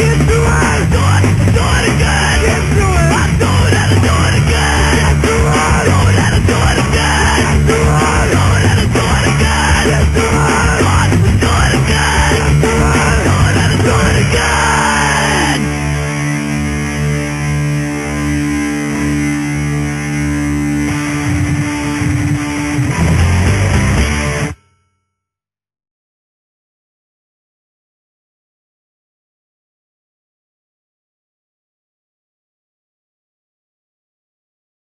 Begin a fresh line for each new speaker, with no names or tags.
If you